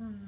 mm